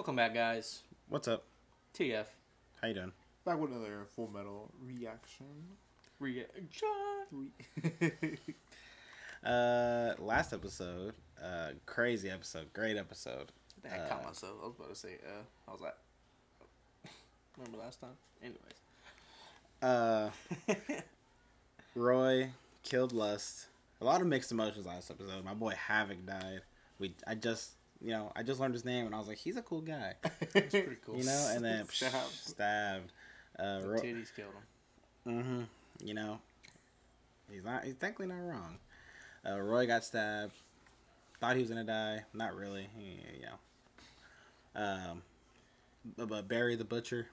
Welcome back, guys. What's up? TF. How you doing? Back with another Full Metal reaction. Reaction. Re- Uh, last episode, uh, crazy episode, great episode. I caught Uh, myself. I was about to say, uh, I was like, remember last time? Anyways. Uh, Roy killed Lust. A lot of mixed emotions last episode. My boy Havoc died. We, I just, you know, I just learned his name and I was like, he's a cool guy, It's pretty cool. you know. And then Stabbed. stabbed. Uh, The Roy, titties killed him. Mm-hmm. You know, he's not. He's technically not wrong. Uh, Roy got stabbed. Thought he was gonna die. Not really. He, you know. Um, but, but Barry the butcher,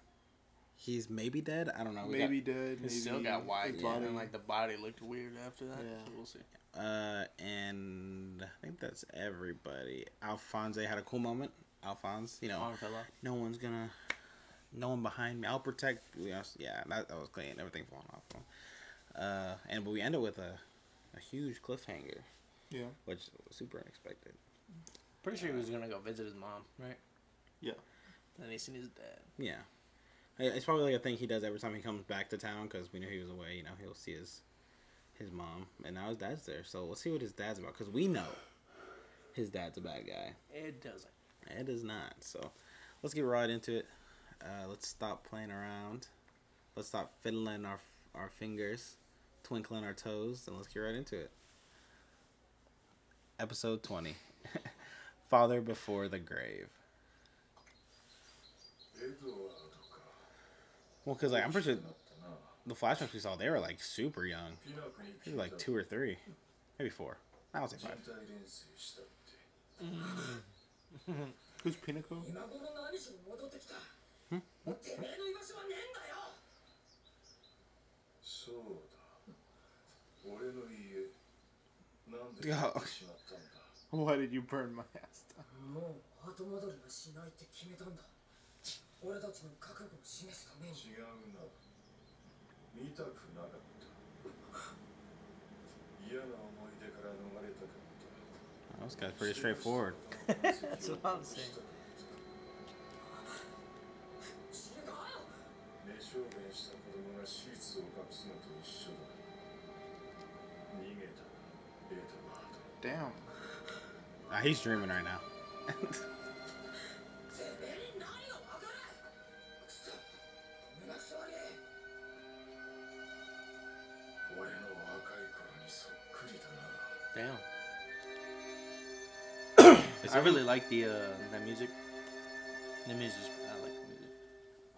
he's maybe dead. I don't know. We maybe dead. It Maybe still got white, his yeah, body- and like the body looked weird after that. Yeah. So we'll see. Got, uh, and I think that's everybody. Alphonse had a cool moment. Alphonse, you know, Arm fell off. no one's gonna, no one behind me. I'll protect. You know, yeah, that, that was clean. Everything falling off. Uh, and but we ended with a, a huge cliffhanger. Yeah. which was super unexpected. Pretty sure he was gonna go visit his mom, right? Yeah. Then he seen his dad. Yeah, it's probably like a thing he does every time he comes back to town because we knew he was away. You know, he'll see his his mom, and now his dad's there. So let's see what his dad's about because we know his dad's a bad guy. It doesn't. It is not. So let's get right into it. Uh, let's stop playing around. Let's stop fiddling our our fingers, twinkling our toes, and let's get right into it. Episode twenty. Father before the grave. Well, because like I'm pretty sure the flashbacks we saw, they were like super young. They were like two or three, maybe four. I would say five. Who's Pinako? Oh. Why did you burn my ass down? 見たくなかった嫌な思い出から逃れたかった Those guys pretty straightforward. That's what I'm saying. 違うよ寝証言した子供がシーツを隠すのと一緒だ逃げたなエドワード Damn. Ah, he's dreaming right now. Damn. I really like the uh, that music. The music, I like the music.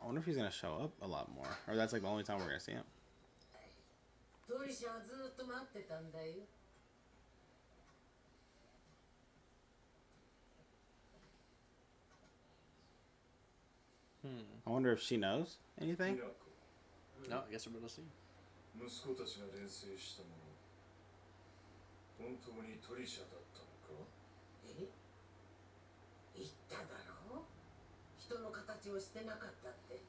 I wonder if he's gonna show up a lot more, or that's like the only time we're gonna see him. Hmm. I wonder if she knows anything. No, I guess we're gonna see. 本当にトリシャだったのかえ言っただろ人の形をしてなかったって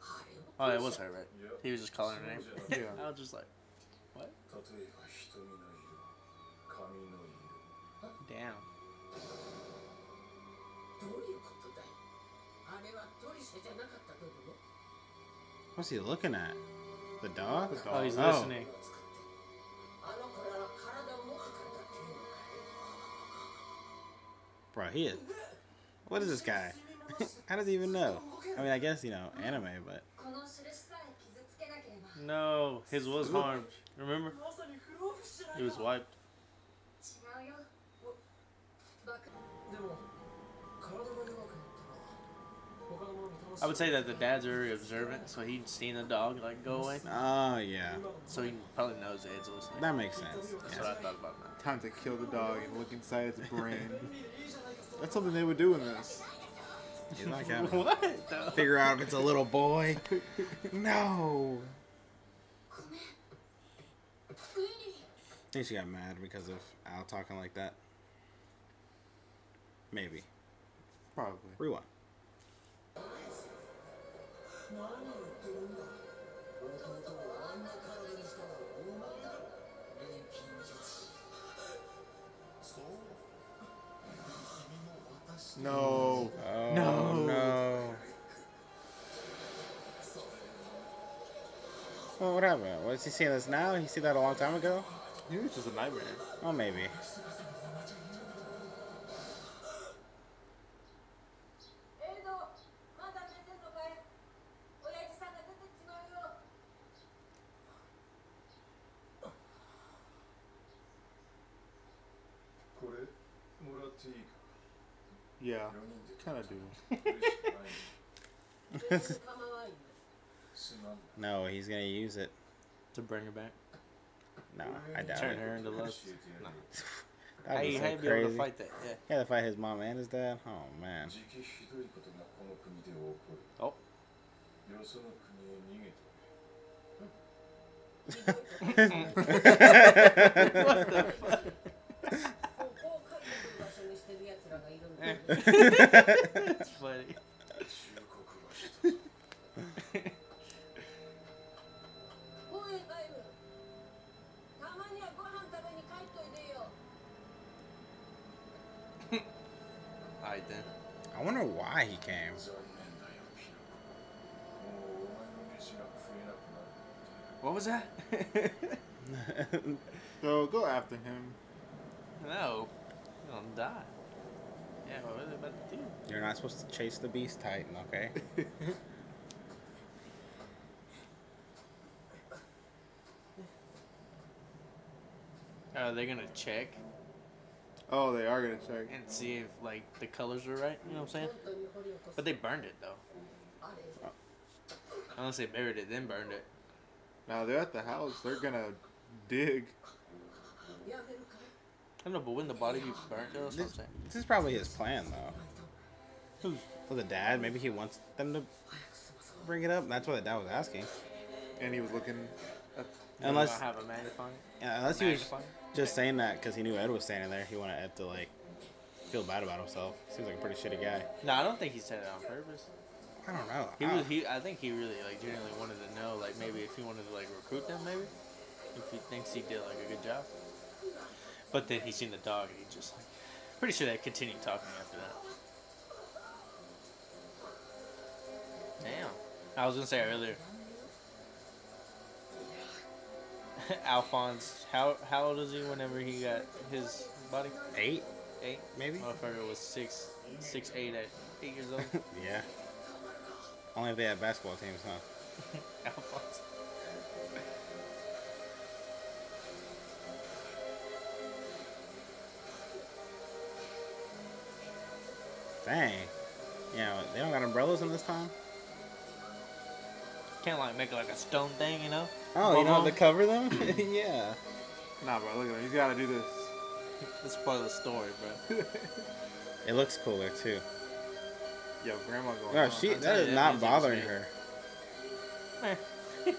あれ Oh, it was her, right? いや He was just calling her name. そうじゃなくて Yeah. I was just like, 例えば瞳の色髪の色 damn. どういうことだよあれはトリシャじゃなかったとでも What's he looking at? The dog? The Oh, he's Oh. listening. を bro, he is. What is this guy? How does he even know? I mean, I guess, you know, anime, but. No, his was harmed. Remember? He was wiped. I would say that the dad's very observant, so he'd seen the dog like go away. Oh yeah. So he probably knows that it's listening. That makes sense. That's yeah. what I thought about that. Time to kill the dog and look inside its brain. That's something they would do in this. You like that? what? Figure out if it's a little boy. no. I think she got mad because of Al talking like that. Maybe. Probably. Rewind. No. Oh, no. No. Well, whatever. Was he seeing this now? He said that a long time ago? He was just a nightmare. Oh, maybe. Yeah, kind of do. no, he's gonna use it to bring her back. No, I doubt Turn it. Turn her into love. no. that was I, so I'd crazy. be able to fight that. Yeah. He had to fight his mom and his dad. Oh man. Oh. what the fuck? That's funny. I wonder why he came. What was that? so go after him. No, he'll die. Yeah, oh, what about? You're not supposed to chase the Beast Titan, okay? Are they gonna check? Oh, they are gonna check and see if like the colors are right. You know what I'm saying? But they burned it though. Oh. Unless they buried it, then burned it. Now they're at the house. They're gonna dig. I know, but wouldn't the body be burnt? This, this is probably his plan though. For the dad, maybe he wants them to bring it up. That's what the dad was asking. And he was looking. At, unless have a magnifying. Yeah, unless he was just saying that because he knew Ed was standing there. He wanted Ed to like feel bad about himself. Seems like a pretty shitty guy. No, I don't think he said it on purpose. I don't know. He was he. I think he really like genuinely wanted to know like maybe if he wanted to like recruit them maybe if he thinks he did like a good job. But then he seen the dog, and he just like pretty sure they continued talking after that. Damn. I was gonna say earlier. Alphonse, how how old is he whenever he got his body? eight, Eight. maybe. Motherfucker was six, six, eight at eight years old. Yeah. Only if they had basketball teams, huh? Alphonse. Dang. Yeah, they don't got umbrellas in this town? Can't like make it like a stone thing, you know? Oh, you don't have to cover them? yeah. Nah, bro. Look at him. He's gotta do this. That's part of the story, bro. It looks cooler too. Yo, grandma going. No, she that you, not bothering her. Eh.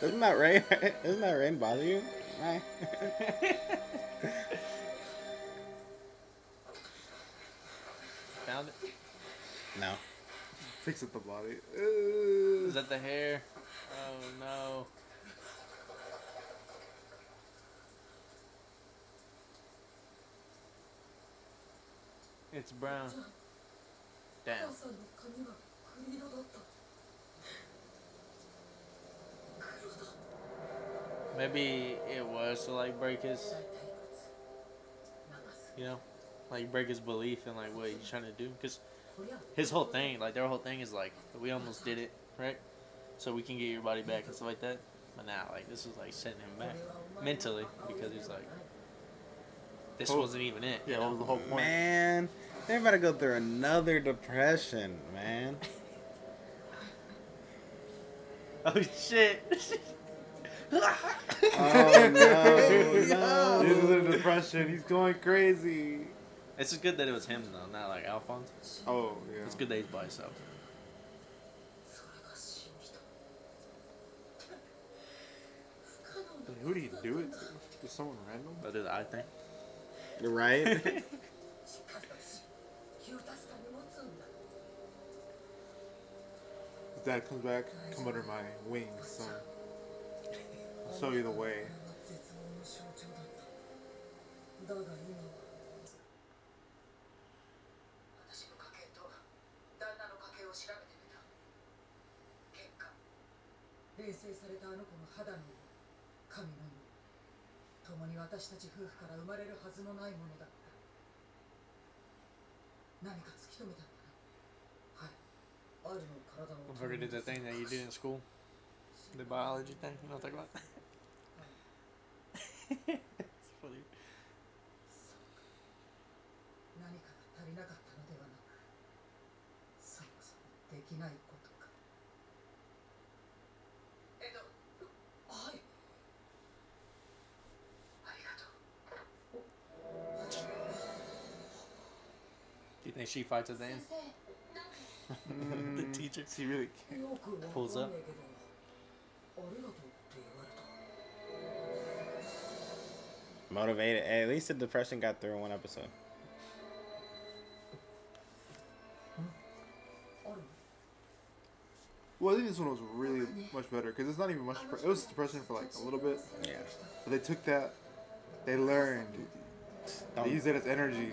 Doesn't that rain? Doesn't that rain bother you? around it? No. Fix up the body. Is that the hair? Oh no. It's brown. Damn. Maybe it was to like break his, you know like break his belief in like what he's trying to do because oh, his whole thing, like their whole thing, is like we almost did it, right? So we can get your body back and stuff like that. But now, like this is like setting him back mentally because he's like, this wasn't even it. Yeah, that was the whole point? Man, they're about to go through another depression, man. oh shit. oh no, no. This is a depression. He's going crazy. It's good that it was him though, not like Alphonse. Oh yeah. It's good that he's by himself. Who do you do it to? Just someone random? That is I think. You're Right. Dad comes back. Come under my wing, son. I'll show you the way. れたあの子の肌の色髪の色共に私たち夫婦から生まれるはずのないものだった何か突き止めたんだなはいあるの体を I forget that thing that you did in school, the biology thing. You know what I'm talking about? it's funny. 何かが足りなかったのではなくそもそもできないこと she fights at the end. the teacher. She really pulls up. Motivated. At least the depression got through in one episode. Well, I think this one was really much better because it's not even much. it was depression for like a little bit. Yeah. But they took that, they learned, they used it as energy.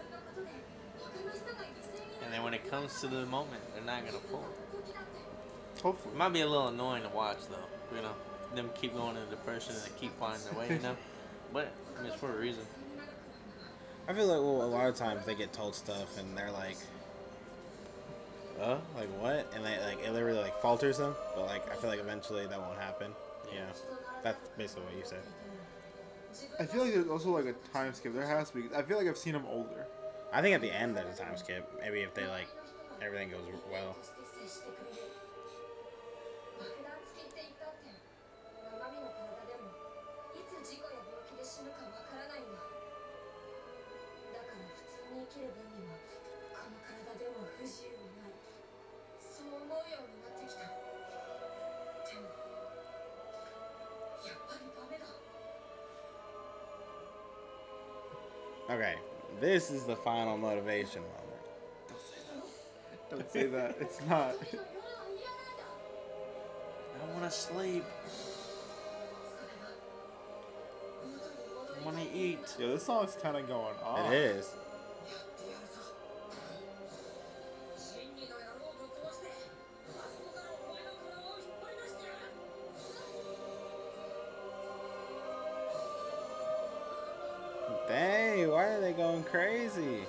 comes to the moment, they're not gonna pull. Hopefully, it might be a little annoying to watch though. You know, them keep going into depression and they keep finding their way. You know, but I mean, it's for a reason. I feel like well, a lot of times they get told stuff and they're like, "Uh, like what?" And they like it literally like falters them. But like I feel like eventually that won't happen. Yeah, you know? that's basically what you said. I feel like there's also like a time skip. There has to be. I feel like I've seen them older. I think at the end there's a time skip. Maybe if they like everything goes well. Okay, this is the final motivation level say that. It's not. I want to sleep. I want to eat. Yeah, this song's kind of going off. It is. Dang, why are they going crazy?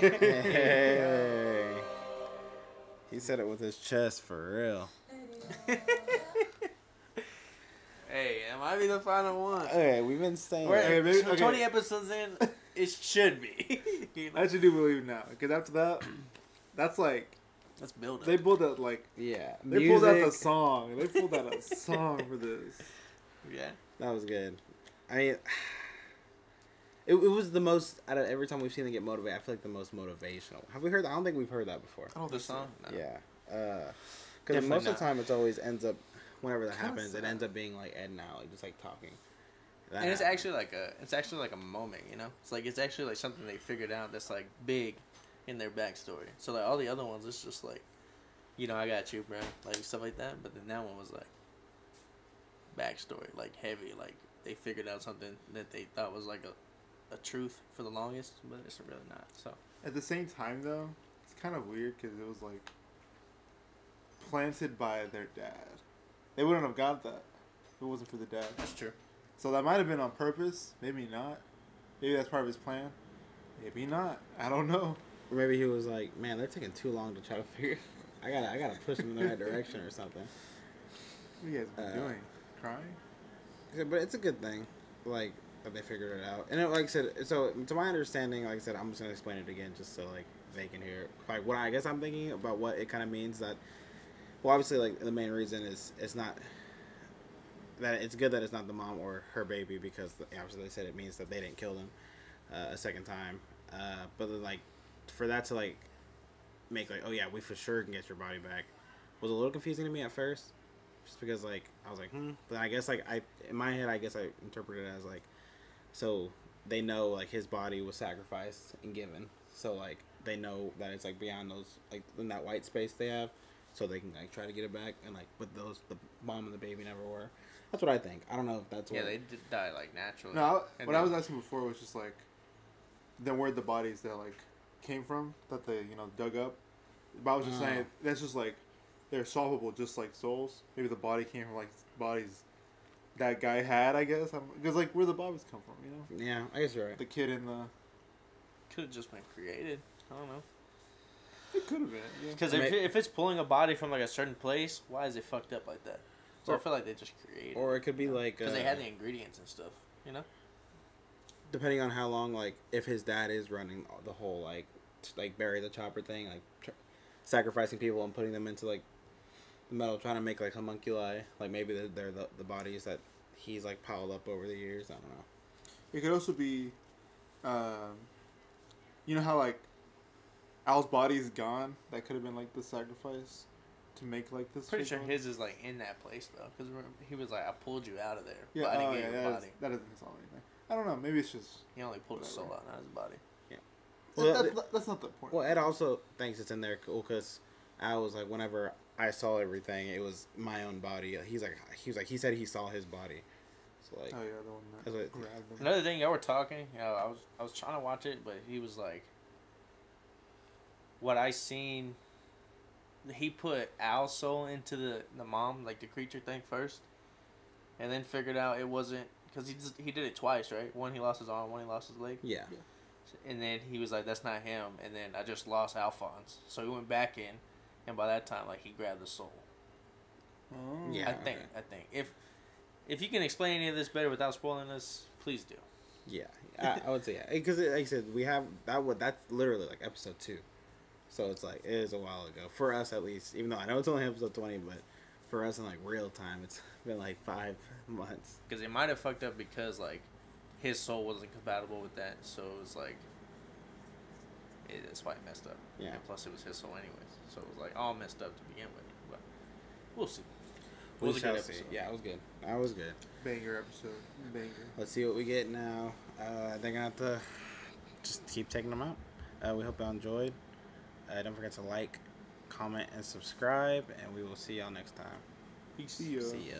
Hey. He said it with his chest for real. Hey, it might be the final one. Okay, we've been saying We're Okay, maybe- okay. 20 episodes in, it should be. You know? I actually do believe now. Because after that, that's like Let's build they it. pulled out like yeah, they pulled out the song. They pulled out a song for this. Yeah. That was good. I mean, it, it was the most out of every time we've seen them get motivated. I feel like the most motivational. Have we heard? that? I don't think we've heard that before. I don't The song? No. Yeah, uh, because Definitely most of the time it's always ends up whenever that happens, it ends up being like Ed and Alec just like talking. That and it's happened. actually like a it's actually like a moment you know it's like it's actually like something they figured out that's like big in their backstory so like all the other ones it's just like you know i got you bro like stuff like that but then that one was like backstory like heavy like they figured out something that they thought was like a, a truth for the longest but it's really not so At the same time, though, it's kind of weird because it was like planted by their dad. They wouldn't have got that if it wasn't for the dad. that's true So that might have been on purpose. Maybe not. Maybe that's part of his plan. Maybe not. I don't know. Or maybe he was like, "Man, they're taking too long to try to figure. I gotta, I gotta push them in the right direction or something." What are you guys been Uh, doing? crying. Yeah, but it's a good thing, like that they figured it out. And it, like I said, so to my understanding, like I said, I'm just gonna explain it again, just so like they can hear. Like what I guess I'm thinking about what it kind of means that. Well, obviously, like the main reason is it's not that it's good that it's not the mom or her baby because obviously they said it means that they didn't kill them uh, a second time. Uh, but like for that to like make like oh yeah we for sure can get your body back was a little confusing to me at first just because like I was like, hmm. But I guess like I in my head I guess I interpreted it as like, so they know like his body was sacrificed and given, so like they know that it's like beyond those like in that white space they have, so they can like try to get it back and like but those the mom and the baby never were. That's what I think. I don't know if that's Yeah, what. they did die like naturally. No, I, And what I was asking before was just like, then where the bodies that like came from that they you know dug up. But I was just Oh. saying that's just like they're solvable, just like souls. Maybe the body came from like bodies that guy had, I guess. Because like where the bodies come from, you know, yeah, I guess you're right. the kid in the Could have just been created. I don't know. it could have been. Yeah. Because May- if, if it's pulling a body from like a certain place, why is it fucked up like that? So I feel like they just created. Or it could be like because uh, they had the ingredients and stuff. You know. depending on how long like if his dad is running the whole like t- like Barry the Chopper thing like tr- sacrificing people and putting them into like the metal trying to make like homunculi like maybe they're, they're the, the bodies that he's like piled up over the years i don't know It could also be, um, you know how like Al's body is gone. That could have been like the sacrifice to make like this. Pretty sure body. his is like in that place though, because he was like, "I pulled you out of there, Yeah, but I didn't oh, get yeah, your that, body." is, that doesn't solve anything. I don't know. Maybe it's just He only pulled his soul out, not his body. Yeah. Well, that, the- that's, that's not the point. well ed also thinks it's in there cool because i was like whenever i saw everything it was my own body he's like he was like he said he saw his body so like oh yeah, the one that That's what- grabbed him. Another thing, y'all were talking. You know, I was I was trying to watch it, but he was like, "What I seen." He put Al's soul into the the mom, like the creature thing first, and then figured out it wasn't because he just, he did it twice, right? One he lost his arm, one he lost his leg, yeah and then he was like, "That's not him." And then I just lost Alphonse, so he went back in, and by that time, like he grabbed the soul. Oh. Yeah. I think I think if if you can explain any of this better without spoiling this, please do. Yeah, I, I would say yeah, because like I said, we have that. Would that's literally like episode two, so it's like it is a while ago for us at least. Even though I know it's only episode twenty, but for us in like real time, it's been like five months. because it might have fucked up because like his soul wasn't compatible with that, so it was like it, that's why it messed up. Yeah. And plus, it was his soul anyways, so it was like all messed up to begin with. But we'll see. It We was a shall good see. episode. Yeah, it was good. That was good. Banger episode. Banger. Let's see what we get now. Uh, they're gonna have to just keep taking them out. Uh, we hope y'all enjoyed. Uh, don't forget to like, comment, and subscribe, and we will see y'all next time. Peace. See ya. See ya.